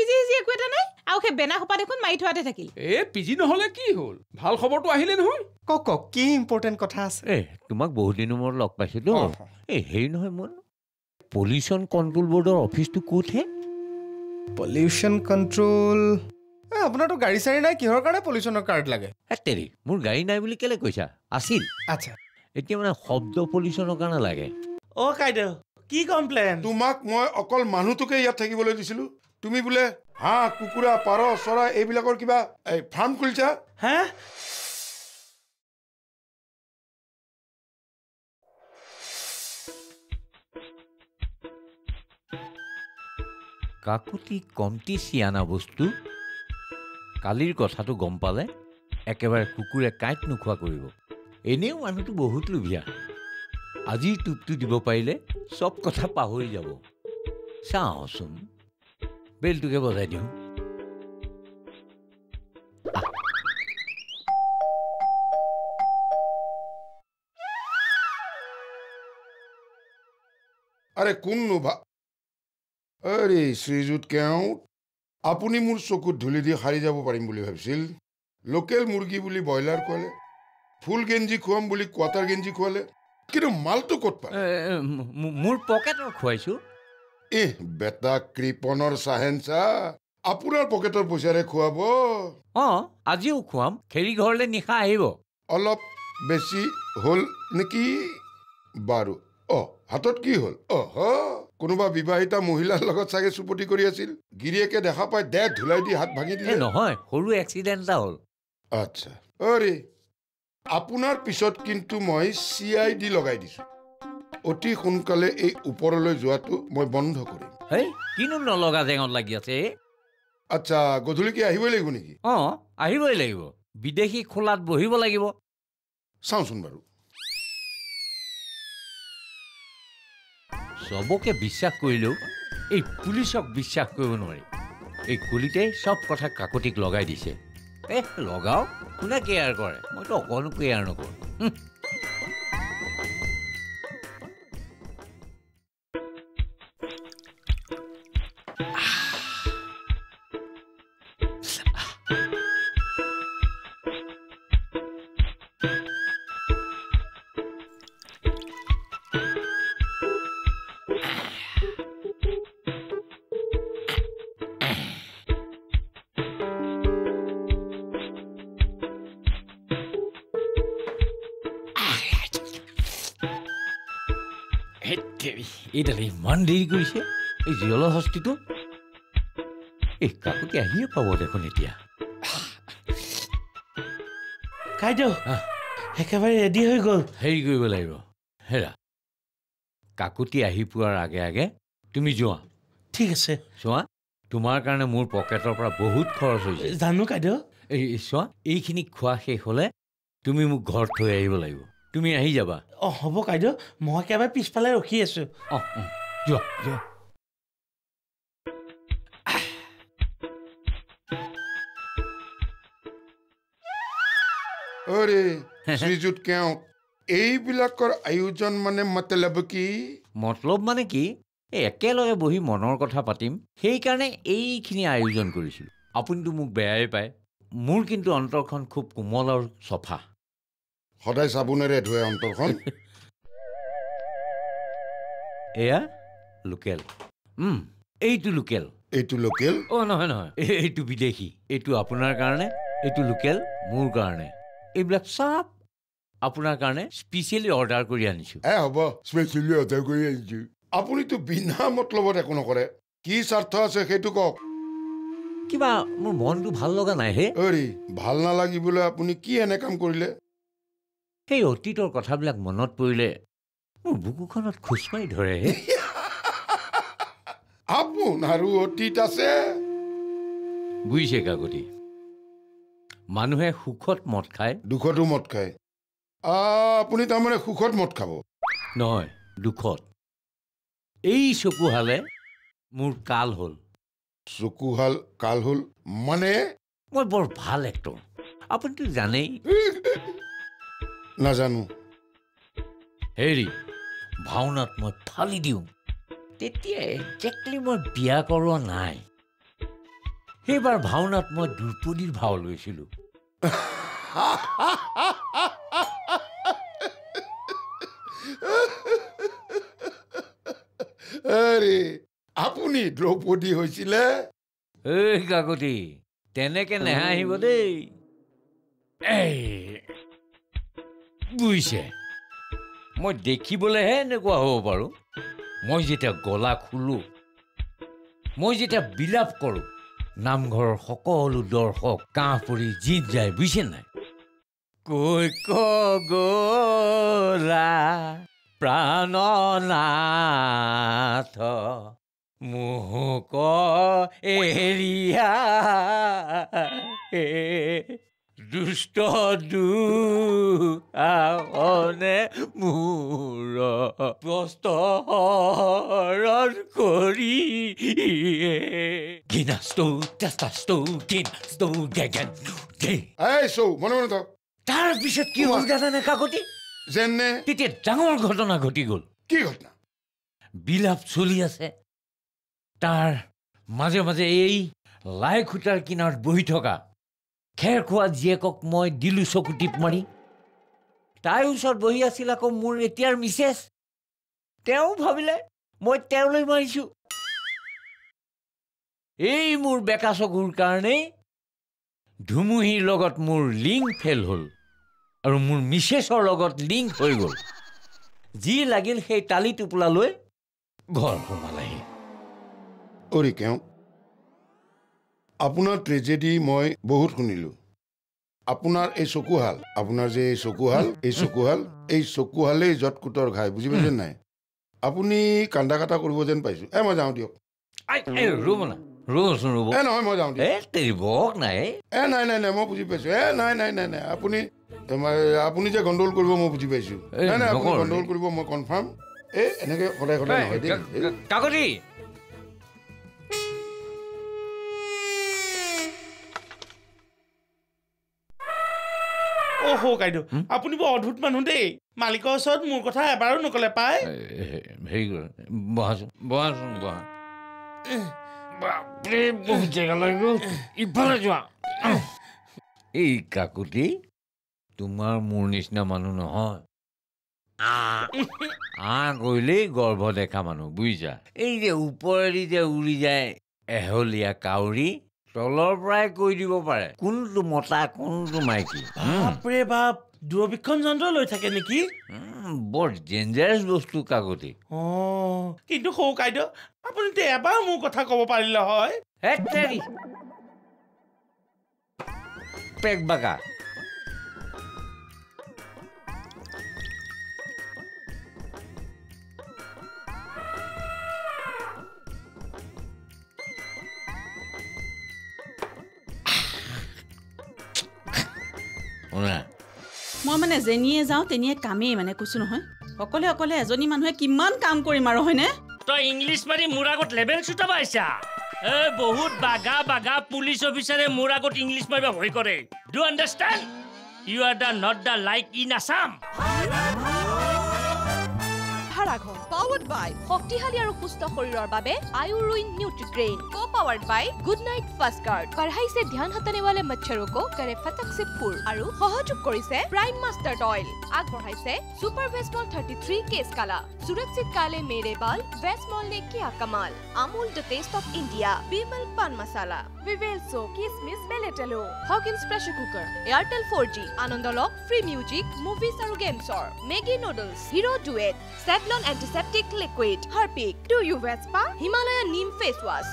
PG cheesy একো এটা নাই আৰু সেই বেনা সোপা দেখোন মাৰি থোৱাতে থাকিল। এ পিজি নহ'লে কি হ'ল? ভাল খবৰটো আহিলে নহয়। কওক কওক কি ইম্পৰ্টেণ্ট কথা আছে? এ তোমাক বহুত দিনৰ মূৰত লগ পাইছিলোঁ। এই হেৰি নহয় মোৰ পলিউশ্যন কণ্ট্ৰল বৰ্ডৰ অফিচটো ক'তহে পলিউশ্যন কণ্ট্ৰল আপোনাৰতো গাড়ী চাড়ী নাই কিহৰ কাৰণে পলিউশ্যনৰ কাৰ্ড লাগে? এ তেৰি মোৰ গাড়ী নাই বুলি কেলৈ কৈছা? আছিল। আচ্ছা। এতিয়া মানে শব্দ পলিউশ্যনৰ কাৰণে লাগে। অ' কাইদেউ কি কমপ্লেইন তোমাক মই অকল মানুহটোকে ইয়াত থাকিবলৈ দিছিলো। তুমি বোলে হাঁহ কুকুৰা পাৰ চৰাই এইবিলাকৰ কিবা এই ফাৰ্ম খুলিছা? হে? কাকুতি কমটি চিয়ানা বস্তু? কালিৰ কথাটো গম পালে একেবাৰে কুকুৰে কাঁইট নোখোৱা কৰিব। এনেও মানুহটো বহুত লোভীয়া। আজিৰ টোপটো দিব পাৰিলে চব কথা পাহৰি যাব। চাওঁচোন। বেলটোকে বজাই দিওঁ। আৰে কোননো ভা আৰে শ্ৰীযুত কেওঁত আপুনি মোৰ চকুত ধূলি দি সাৰি যাব পাৰিম বুলি ভাবিছিল। লোকেল মুৰ্গী বুলি ব্ৰইলাৰ খোৱালে ফুল গেঞ্জি খুৱাম বুলি কোৱাটাৰ গেঞ্জি খোৱালে কিন্তু মালটো ক'ত ম- মোৰ পকেটৰ খুৱাইছোঁ। এহ বেটা কৃপণৰ চাহেনচা আপোনাৰ পকেটৰ পইচাৰে খুৱাব। অঁ আজিও খুৱাম খেৰি ঘৰলৈ নিশা আহিব। অলপ বেছি হ'ল নেকি? বাৰু অ হাতত কি হ'ল? অহ কোনোবা বিবাহিতা মহিলাৰ লগত চাগে চুপতি কৰি আছিল। গিৰিয়েকে দেখা পাই দে ধুলাই দি হাত ভাঙি দিলে। নহয় সৰু এক্সিডেণ্ট এটা হ'ল। আচ্ছা অৰে আপোনাৰ পিছত কিন্তু মই চি আই ডি লগাই দিছো। অতি সোনকালে এই ওপৰলৈ যোৱাটো মই বন্ধ কৰিম। হেই কিনো নলগা জেঙত লাগি আছে? আচ্ছা গধূলিকে আহিবই লাগিব নেকি? অঁ আহিবই লাগিব। বিদেশী খোলাত বহিব লাগিব। চাওঁচোন বাৰু। চবকে বিশ্বাস কৰিলেও এই পুলিচক বিশ্বাস কৰিব নোৱাৰি। এই কলিতে চব কথা কাকতিক লগাই দিছে। এ লগাওক কোনে কেয়াৰ কৰে? মইতো অকণো কেয়াৰ নকৰোঁ। এইডালে ইমান দেৰি কৰিছে এই জলহস্তিটো এই কাকতি আহিয়ে পাব দেখোন এতিয়া কাইদেউ। একেবাৰে ৰেডি হৈ গ'ল হেৰি কৰিব লাগিব হেৰা কাকতি আহি পোৱাৰ আগে আগে তুমি যোৱা ঠিক আছে চোৱা তোমাৰ কাৰণে মোৰ পকেটৰ পৰা বহুত খৰচ হৈছে। জানো কাইদেউ এই চোৱা এইখিনি খোৱা শেষ হ'লে তুমি মোক ঘৰত থৈ আহিব লাগিব তুমি আহি যাবা। অঁ হ'ব কাইদেউ মই একেবাৰে পিছফালে ৰখি আছোঁ। অঁ যোৱা যোৱা। অৰে শ্ৰীযুত কেওঁত এইবিলাকৰ আয়োজন মানে মতলব কি? মতলব মানে কি? এই একেলগে বহি মনৰ কথা পাতিম। সেইকাৰণে এইখিনি আয়োজন কৰিছিলোঁ। আপুনিতো মোক বেয়াই পায়। মোৰ কিন্তু অন্তৰখন খুব কোমল আৰু চফা। সদায় চাবোনেৰে ধুৱে অন্তৰখন। এয়া লোকেল। এইটো লোকেল। এইটো লোকেল? অ' নহয় নহয়। এই- এইটো বিদেশী। এইটো আপোনাৰ কাৰণে এইটো লোকেল মোৰ কাৰণে। এইবিলাক চব আপোনাৰ কাৰণে স্পেচিয়েলি অৰ্ডাৰ কৰি আনিছোঁ। এ হ'ব। স্পেচিয়েলি অৰ্ডাৰ কৰি আহিছো আপুনিতো বিনা মতলবত একো নকৰে। কি স্বাৰ্থ আছে সেইটো কওক। কিবা মোৰ মনটো ভাল লগা নাই হে। অৰি ভাল নালাগিবলৈ আপুনি কি এনে কাম কৰিলে? সেই অতীতৰ কথাবিলাক মনত পৰিলে মোৰ বুকুখনত খোজ মাৰি ধৰে। আপোনাৰো অতীত আছে? বুজিছে কাকতি। মানুহে সুখত মদ খায়। দুখতো মদ খায়। আপুনি তাৰমানে সুখত মদ খাব? নহয় দুখত। এই চকু হালে মোৰ কাল হ'ল। চকুহাল কাল হ'ল মানে? মই বৰ ভাল এক্টৰ। আপুনিতো জানেই। নাজানো হেৰি ভাওনাত মই ফালি দিওঁ। তেতিয়া একজেক্টলি মই বিয়া কৰোৱা নাই। সেইবাৰ ভাওনাত মই দ্ৰুপদীৰ ভাও লৈছিলোঁ। আপুনি দ্ৰৌপদী হৈছিলে? এই কাকতি তেনেকে নেহাঁহিব দেই। এই বুজিছে। মই দেখিবলৈহে এনেকুৱা হ'ব পাৰোঁ। মই যেতিয়া গলা খোলো মই যেতিয়া বিলাপ কৰোঁ নামঘৰৰ সকলো দৰ্শক কাঁহ পৰি জিত যায় বুজিছে নাই? কৈ ক গলা প্ৰাণনাথ মোহক এৰিয়া দুষ্ট দুনে মূৰ প্ৰস্ত হৰণ কৰি গিনাস্তৌ তেষ্টাস্তৌ গিনাস্তৌ গেগেন গে এই চৌ মনে মনে থাক তাৰপিছত কি হ'ল জানানে কাকতি? যেনে? তেতিয়া ডাঙৰ ঘটনা ঘটি গ'ল। কি ঘটনা? বিলাপ চলি আছে। তাৰ মাজে মাজে এই লাই খুটাৰ কিনাৰত বহি থকা খেৰ খোৱা জীয়েকক মই দিলোঁ চকু টিপ মাৰি। তাইৰ ওচৰত বহি আছিল আকৌ মোৰ এতিয়াৰ মিছেছ। তেওঁ ভাবিলে মই তেওঁলৈ মাৰিছোঁ। এই মোৰ বেকা চকুৰ কাৰণেই ধুমুহীৰ লগত মোৰ লিংক ফেল হ'ল আৰু মোৰ মিছেছৰ লগত লিংক হৈ গ'ল। যি লাগিল সেই টালি টোপোলা লৈ ঘৰ সোমালেহি আপোনাৰ ট্ৰেজেডি মই বহুত শুনিলোঁ। আপোনাৰ এই চকুহাল আপোনাৰ যে এই চকুহাল এই চকুহাল এই চকুহালেই যৎকুটৰ ঘাই বুজি পাইছে নাই? আপুনি কান্দা কাটা কৰিব যেন পাইছোঁ। এ মই যাওঁ দিয়ক। আপুনি যে গণ্ডগোল কৰিব মই বুজি পাইছোঁ। গণ্ডগোল কৰিব মই কনফাৰ্ম এই এনেকৈ সদায় সদায় নহয় দেই। এই- কাকতি অ' সৌ কাইদেউ আপুনি বৰ অদ্ভুত মানুহ দেই। মালিকৰ ওচৰত মোৰ কথা এবাৰো নকলে পাই হেৰি বহাচোন বহাচোন বহা। বহুত জেগালৈ গ'ল। ইফালে যোৱা। এই কাকুতি তোমাৰ মোৰ নিচিনা মানুহ নহয়। আ কৰিলেই গৰ্ভ দেখা মানুহ বুজিছা? এই যে ওপৰেদি যে উৰি যায় এহলীয়া কাউৰী। তলৰ পৰাই কৈ দিব পাৰে। কোনটো মতা কোনটো মাইকী? বাপৰে বাপ দূৰবীক্ষণ যন্ত্ৰ লৈ থাকে নেকি? বৰ ডেঞ্জাৰাছ বস্তু কাকতি। অঁ কিন্তু সৌ কাইদেউ আপুনিতো এবাৰ মোৰ কথা ক'ব পাৰিলে হয়। পেক বাকা শুনা মই মানে যেনিয়ে যাওঁ তেনিয়ে কামেই মানে কৈছোঁ নহয় অকলে অকলে এজনী মানুহে কিমান কাম কৰিম আৰু হয়নে তই ইংলিছ মাৰি মোৰ আগত লেভেল চুটা পাইছা এই বহুত বাগা বাগা পুলিচ অফিচাৰে মোৰ আগত ইংলিছ মাৰিব ভয় কৰে do understand you are the not the like in Assam ভাড়াঘৰ পাৱাৰ্ড বাই শক্তিশালী আৰু সুস্থ শৰীৰৰ বাবে আয়ুৰুইন Nutri-Grain COP powered by Good Knight fast guard कढ़ाई से ध्यान हटाने वाले मच्छरों को करे फटक से फूल আৰু সহযোগ কৰিছে প্ৰাইম মাষ্টাৰ্ড অইল আগবঢ়াইছে সুপাৰ ভেসমল 33 কেছ কালা সুৰক্ষিত কালে মেৰে বাল ভেসমল ने किया कमाल Amul the taste of India Vimal pan masala Vivel soap किसमिस बेलेटेलो Hawkins pressure cooker Airtel 4G আনন্দ লওক ফ্ৰী মিউজিক মুভিজ আৰু গেমছৰ মেগী নুডলছ হিৰো ডুৱেট Savlon antiseptic liquid Harpic to you Vespa Himalaya neem face wash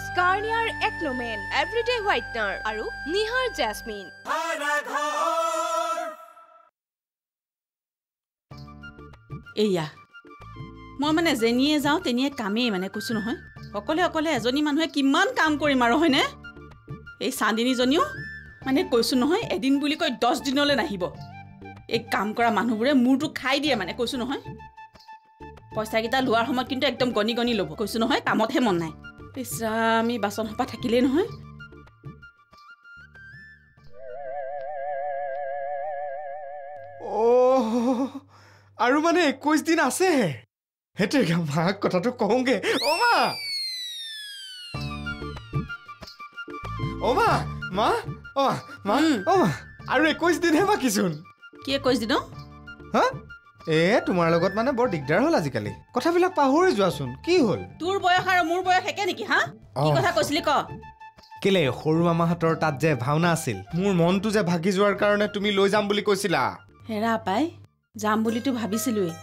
কাৰ্নিয়াৰ একলোমেন everyday whitener আৰু Nihar jasmine এয়া মই মানে যেনিয়ে যাওঁ তেনিয়ে কামেই মানে কৈছোঁ নহয়। অকলে অকলে এজনী মানুহে কিমান কাম কৰিম আৰু হয়নে? এই চান্দিনীজনীও মানে কৈছোঁ নহয় এদিন বুলি কৈ দহ দিনলৈ নাহিব। এই কাম কৰা মানুহবোৰে মূৰটো খাই দিয়ে মানে কৈছোঁ নহয়। পইচাকেইটা লোৱাৰ সময়ত কিন্তু একদম গণি গণি ল'ব কৈছোঁ নহয় কামতহে মন নাই। ইচৰা আমি বাচন সোপা থাকিলেই নহয়। অ' আৰু মানে একৈছ দিন আছে। সেইটোৱে মাক কথাটো কওঁগে। অ' মা। অ' মা অ' মা। অ' আৰু একৈছ দিনহে বাকীচোন। কি কৈছ দিনো হা? এ তোমাৰ লগত মানে বৰ দিগদাৰ হ'ল আজিকালি। কথাবিলাক পাহৰি যোৱাচোন কি হ'ল? তোৰ বয়স আৰু মোৰ বয়স একে নেকি হা? কি। কথা কৈছিলি ক? কেলে সৰু মামাহঁতৰ তাত যে ভাওনা আছিল মোৰ মনটো যে ভাগি যোৱাৰ কাৰণে তুমি লৈ যাম বুলি কৈছিলা। হেৰা পাই যাম বুলিতো ভাবিছিলোৱেই।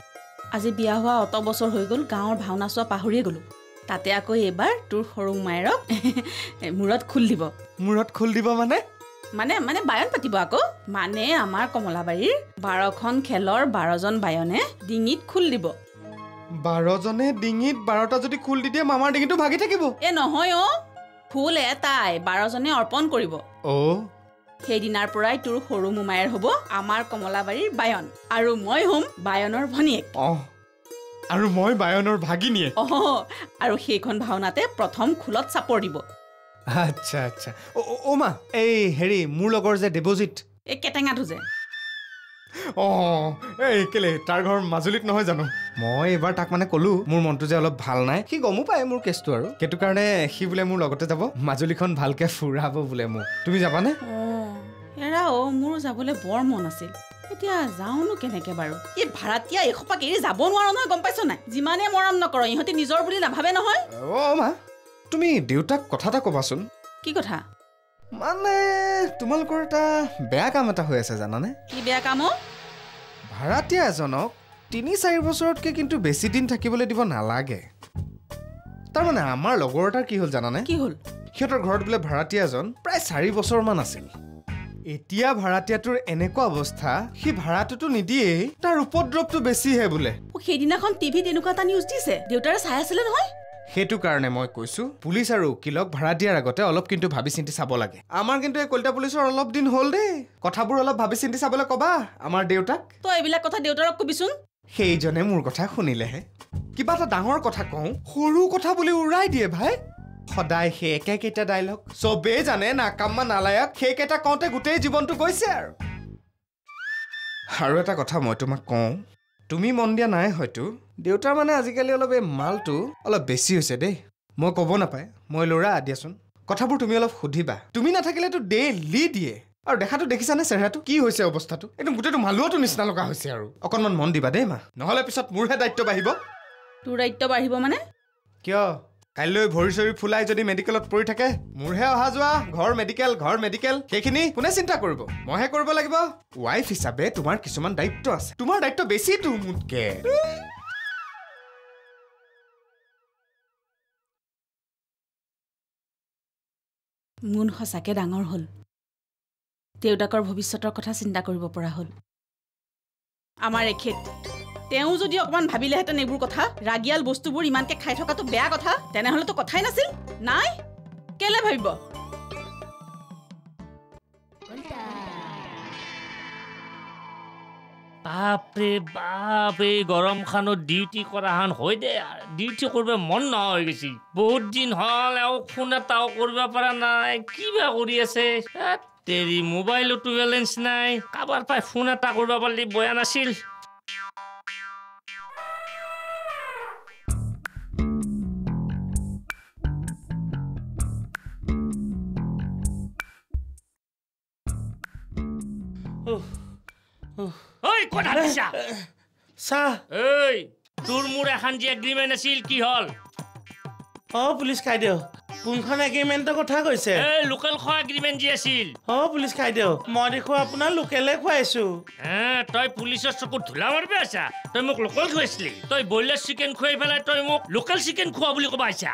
আজি বিয়া হোৱা অত বছৰ হৈ গ'ল গাঁৱৰ ভাওনা চোৱা পাহৰিয়ে গ'লোঁ। তাতে আকৌ এইবাৰ তোৰ সৰু মায়েৰক মূৰত খোল দিব। মূৰত খোল দিব মানে? মানে মানে বায়ন পাতিব আকৌ। মানে আমাৰ কমলাবাৰীৰ বাৰখন খেলৰ বাৰজন বায়নে ডিঙিত খোল দিব। বাৰজনে ডিঙিত বাৰটা যদি খোল দি দিয়ে মামাৰ ডিঙিটো ভাগি থাকিব। এ নহয় অ। খোল এটাই বাৰজনে অৰ্পণ কৰিব। অ' সেইদিনাৰ পৰাই তোৰ সৰু মোমায়েৰ হ'ব আমাৰ কমলাবাৰীৰ বায়ন। আৰু মই হ'ম বায়নৰ ভনীয়েক। অঁ। আৰু মই বায়নৰ ভাগিনীয়ে। অহ আৰু সেইখন ভাওনাতে প্ৰথম খোলত চাপৰ দিব। আচ্ছা আচ্ছা। অ' মা এই হেৰি মোৰ লগৰ যে দেৱজিত এই কেটেঙাটো যে। অঁ এই কেলে তাৰ ঘৰ মাজুলীত নহয় জানো? মই এইবাৰ তাক মানে ক'লো মোৰ মনটো যে অলপ ভাল নাই। সি গমো পায় মোৰ কেছটো আৰু। সেইটো কাৰণে সি বোলে মোৰ লগতে যাব মাজুলীখন ভালকে ফুৰাব বোলে মোক। তুমি যাবানে? অঁ এৰা অ মোৰ যাবলৈ বৰ মন আছিল। এতিয়া যাওঁনো কেনেকে বাৰু? এই ভাড়াতীয়া এসোপাক এৰি যাব নোৱাৰো নহয় গম পাইছ নাই? যিমানে মৰম নকৰ ইহঁতি নিজৰ বুলি নাভাবে নহয়। অ' মা। তুমি দেউতাক কথা এটা ক'বাচোন। কি কথা? মানে তোমালোকৰ এটা বেয়া কাম এটা হৈ আছে জানানে? কি বেয়া কাম ভাড়াতীয়া এজনক তিনি চাৰি বছৰতকৈ কিন্তু বেছি দিন থাকিবলৈ দিব নালাগে। তাৰমানে আমাৰ লগৰ এটাৰ কি হ'ল জানানে? কি হ'ল? সিহঁতৰ ঘৰত বোলে ভাড়াতীয়া এজন প্ৰায় চাৰি বছৰমান আছিল। এতিয়া ভাড়াতীয়াটোৰ এনেকুৱা অৱস্থা সি ভাড়াটোতো নিদিয়েই তাৰ উপদ্ৰৱটো বেছিহে বোলে। সেইদিনাখন টিভিত এনেকুৱা এটা নিউজ দিছে। দেউতাৰে চাই আছিলে নহয়? সেইটো কাৰণে মই কৈছো পুলিচ আৰু উকিলক ভাড়া দিয়াৰ আগতে অলপ কিন্তু ভাবি চিন্তি চাব লাগে। আমাৰ কিন্তু এই কলিতা পুলিচৰ অলপ দিন হ'ল দেই। কথাবোৰ অলপ ভাবি চিন্তি চাবলৈ ক'বা আমাৰ দেউতাক। তই এইবিলাক কথা দেউতাৰক কবিচোন। সেইজনে মোৰ কথা শুনিলেহে। কিবা এটা ডাঙৰ কথা কওঁ সৰু কথা বুলি উৰাই দিয়ে ভাই। সদায় সেই একেকেইটা ডাইলগ চবেই জানে নাকামা নালায়ক সেইকেইটা কওঁতে গোটেই জীৱনটো গৈছে আৰু। আৰু এটা কথা মই তোমাক কওঁ তুমি মন দিয়া নাই হয়তো। দেউতাৰ মানে আজিকালি অলপ এই মালটো অলপ বেছি হৈছে দেই। মই ক'ব নাপায় মই ল'ৰা দিয়াচোন। কথাবোৰ তুমি অলপ সুধিবা। তুমি নাথাকিলেতো ডেইলি দিয়ে। আৰু দেখাটো দেখিছানে চেহেৰাটো? কি হৈছে অৱস্থাটো? একদম গোটেইটো মালোৱাটো নিচিনা লগা হৈছে আৰু। অকণমান মন দিবা দেই মা। নহ'লে পিছত মোৰহে দায়িত্ব বাঢ়িব। তোৰ দায়িত্ব বাঢ়িব মানে? কিয়? কাইলৈ ভৰি চৰি ফুলাই যদি মেডিকেলত পৰি থাকে মোৰহে অহা যোৱা ঘৰ মেডিকেল ঘৰ মেডিকেল সেইখিনি কোনে চিন্তা কৰিব? মইহে কৰিব লাগিব। ৱাইফ হিচাপে তোমাৰ কিছুমান দায়িত্ব আছে। তোমাৰ দায়িত্ব বেছিতো মোতকে। মোন সঁচাকে ডাঙৰ হ'ল। দেউতাকৰ ভৱিষ্যতৰ কথা চিন্তা কৰিব পৰা হ'ল। আমাৰ এখেত তেওঁ যদি অকণমান ভাবিলেহেঁতেন এইবোৰ কথা ৰাগিয়াল বস্তুবোৰ ইমানকে খাই থকাটো বেয়া কথা তেনেহ'লেতো কথাই নাছিল। নাই? কেলে ভাবিব? বাপৰে বাপ এই গৰমখানত ডিউটি কৰাহান হৈ দে ডিউটি কৰিব মন নোহোৱা হৈ গৈছে বহুত দিন হ'ল এওঁ ফোন এটাও কৰিব পৰা নাই। কিবা কৰি আছে? তেৰি মোবাইলতো বেলেঞ্চ নাই। কাৰোবাৰ পাই ফোন এটা কৰিব পাৰিলে বেয়া নাছিল। হাতিছা চাহ ঐ তোৰ মোৰ এখন যি এগ্ৰিমেণ্ট আছিল কি হ'ল? অ পুলিচ খাইদেউ কোনখন এগ্ৰিমেণ্টৰ কথা কৈছে? এই লোকেল খোৱা এগ্ৰিমেণ্ট যি আছিল। অ পুলিচ খাইদেউ মই দেখো আপোনাৰ লোকেলে খুৱাইছো। হে তই পুলিচৰ চকুত ধূলা মাৰিব আছা? তই মোক লোকেল খুৱাইছিলি। তই ব্ৰইলাৰ চিকেন খুৱাই পেলাই তই মোক লোকেল চিকেন খোৱা বুলি ক'ব আহিছা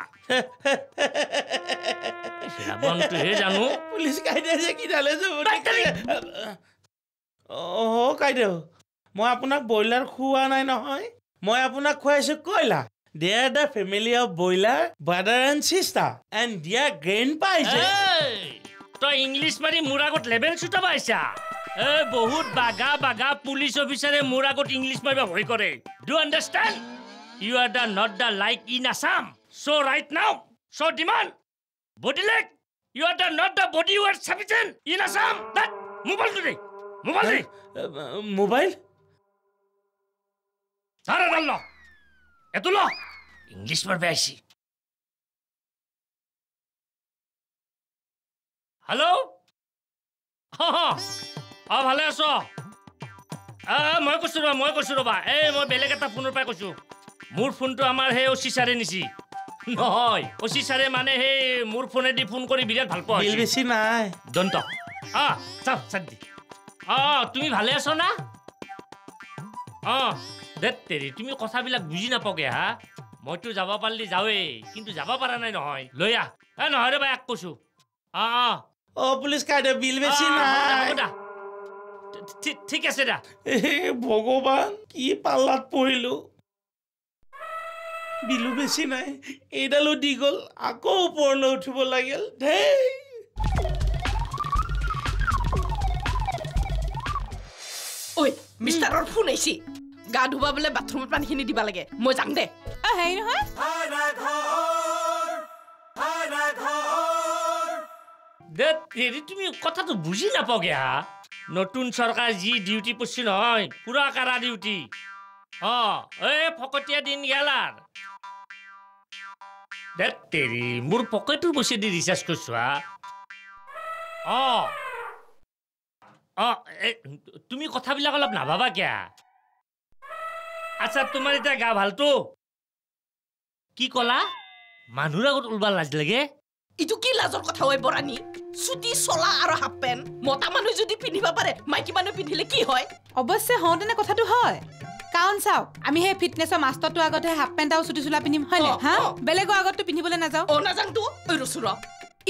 ৰাৱণটোহে জানো। পুলিচ কাইদেউ যে কিডালে যাব। অ কাইদেউ। মই আপোনাক ব্ৰইলাৰ খুওৱা নাই নহয়। মই আপোনাক খুৱাইছো কয়লা। They are the family of broiler brother and sister and grand পাইছে তই ইংলিছ মাৰি মোৰ আগত চুটাব আহিছা এই বহুত বাগা বাগা পুলিচ অফিচাৰে মোৰ আগত ইংলিছ মাৰিব ভয় কৰে। Do understand you are the not the like in Assam so' right now so' demand body leg you are the not the body you are sufficient in Assam মোবাইলটো দে মোবাইল দে মোবাইল ধৰ এডাল ল এইটো ল English মাৰিব আহিছি hello অঁ ভালে আছ? মই কৈছোঁ ৰ'বা মই কৈছোঁ ৰ'বা। এই মই বেলেগ এটা ফোনৰ পৰাই কৈছোঁ। মোৰ ফোনটো আমাৰ সেই অচি ছাৰে নিছি। নহয় অচি ছাৰে মানে সেই মোৰ ফোনেদি ফোন কৰি বিৰাট ভালো পোৱা। বেছি নাই। দন্ত। অঁ চাওক চাক দি। অঁ তুমি ভালে আছ না অঁ দে তেৰি তুমি কথাবিলাক বুজি নাপাওঁগে হা? মইতো যাব পাৰিলে যাওঁৱেই কিন্তু যাব পৰা নাই নহয়। লৈ আহ। এ নহয় ৰ'বা এক কৈছোঁ। অঁ অঁ অ পুলিচ কাইদেউ বিল বেছি নাই। ঠিক আছে দা। এ ভগৱান কি পাল্লাত পৰিলো। বিলো বেছি নাই এইডালো দি গ'ল আকৌ ওপৰলৈ উঠিব লাগিল ধেই। ঐ মিষ্টাৰৰ ফোন আহিছে। গা ধুবা বোলে বাথৰুমত পানীখিনি দিবা লাগে। মই যাম দে। অ হেৰি নহয়। তুমি কথাটো বুজি নাপাওঁগে হা। নতুন চৰকাৰ যি ডিউটি পৰছি নহয় পুৰা কাৰা ডিউটি। অঁ এই ফকতীয়া দিন গেলাৰ। তেৰি মোৰ পকেটৰ পইচা দি ৰিচাৰ্জ কৰিছো হা। অঁ। অঁ এই তুমি কথাবিলাক অলপ নাভাবা কিয়া? আচ্ছা তোমাৰ এতিয়া গা ভালতো? কি ক'লা? মানুহৰ আগত ওলবা লাজ লাগে? ইটো কি লাজৰ কথা ঐ বৰাণী চুটি চলা আৰু হাফ পেণ্ট। মতা মানুহ যদি পিন্ধিব পাৰে মাইকী মানুহ পিন্ধিলে কি হয়? অৱশ্যে হওঁতেনে কথাটো হয়। কাৰণ চাওক আমি সেই ফিটনেছৰ মাষ্টৰটোৰ আগতহে হাফ পেণ্ট আৰু চুটি চোলা পিন্ধিম হয় অ, হা। বেলেগৰ আগততো পিন্ধিবলৈ নাযাওঁ। অ নাজানতো ঐ ৰচুৰ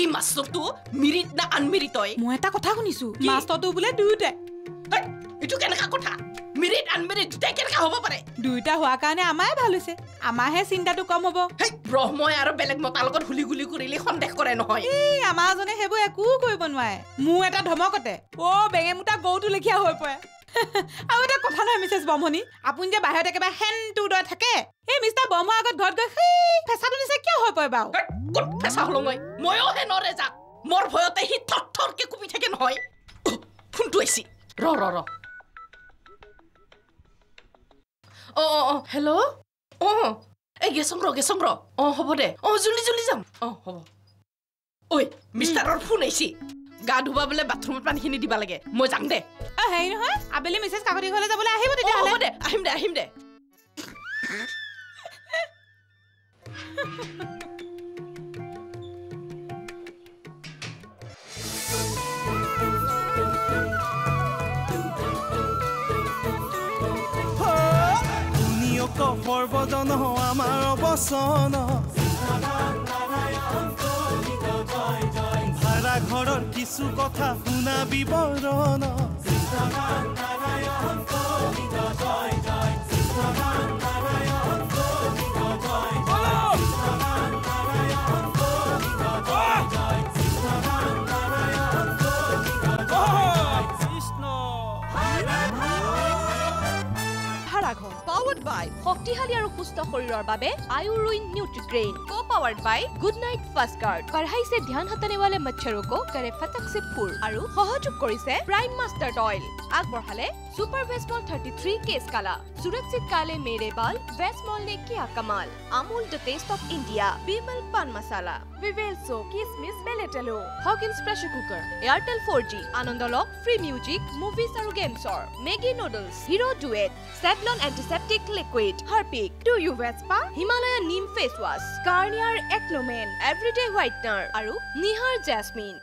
এই মাষ্টৰটো মিৰিত না আনমিৰিত তই মই এটা কথা শুনিছো? মাষ্টৰটো বোলে দুয়োটাই। এইটো কেনেকা কথা? মিৰিত আনমিৰিত দুটাই কেনেকা হ'ব পাৰে? দুয়োটা হোৱাৰ কাৰণে আমাৰে ভাল হৈছে। আমাৰহে চিন্তাটো কম হ'ব। হেই ব্ৰহ্মই আৰু বেলেগ মতাৰ লগত হুলি গুলি কৰিলে সন্দেহ কৰে নহয়। এই আমাৰজনে সেইবোৰ একো কৰিব নোৱাৰে। মোৰ এটা ধমকতে। অ বেঙে মোটা গৰুটো লেখীয়া হৈ পৰে। আৰু এটা কথা নহয় মিছেছ ব্ৰহ্মণি। আপুনি যে বাহিৰত একেবাৰে হেনটো দৰে থাকে এই মিষ্টাৰ ব্ৰহ্মৰ আগত ঘৰত গৈ সেই ফেঁচাটো নিচে কিয় হৈ পৰে বাৰু? ক'ত ফেঁচা হলো মই? ময়ো হে নৰে যা মোৰ ভয়তে সি থৰ থৰকে কুপি থাকে নহয়। ফোনটো আহিছে। ৰ ৰ ৰ। অ অ অ। হেল্ল' অ এই গেছং ৰ গেছং ৰ। অ হ'ব দে। অ জুলি জুলি যাম। অ হ'ব। ঐ মিষ্টাৰৰ ফোন আহিছে। গা ধুবা বোলে বাথৰুমত পানীখিনি দিবা লাগে। মই যাম দে। অ হেৰি নহয় আবেলি মিছেছ কাকতি ঘৰলৈ যাবলৈ আহিব অ, হ'ব তেতিয়াহ'লে দে। আহিম দে আহিম দে। সৰ্বজন আমাৰ অৱচন ভাড়া ঘৰৰ কিছু কথা শুনা বিৱৰণ। পাৱাৰ্ড বাই শক্তিশালী আৰু সুস্থ শৰীৰৰ বাবে আয়ুৰুইন Nutri-Grain co powered by Good Knight fast guard কঢ়াইছে ধ্যান হটানে वाले मच्छरों को करे फतक से फूल আৰু সহযোগ কৰিছে প্ৰাইম মাষ্টাৰ্ড অইল আগবঢ়ালে সুপাৰ ভেসমল 33 কেছ কালা সুৰক্ষিত কালে মেৰে বাল ভেসমল ने किया कमाल Amul the taste of India Vimal pan masala Vivel soap কিসমিস বেলেটেলো Hawkins pressure cooker Airtel 4G আনন্দ লক ফ্ৰী মিউজিক মুভিজ আৰু গেমছৰ মেগী নুডলছ হিৰো ডুৱেট Savlon antiseptic liquid Harpic to you Vespa Himalayan neem face wash কাৰ্নিয়াৰ একলোমেন everyday whitener আৰু Nihar jasmine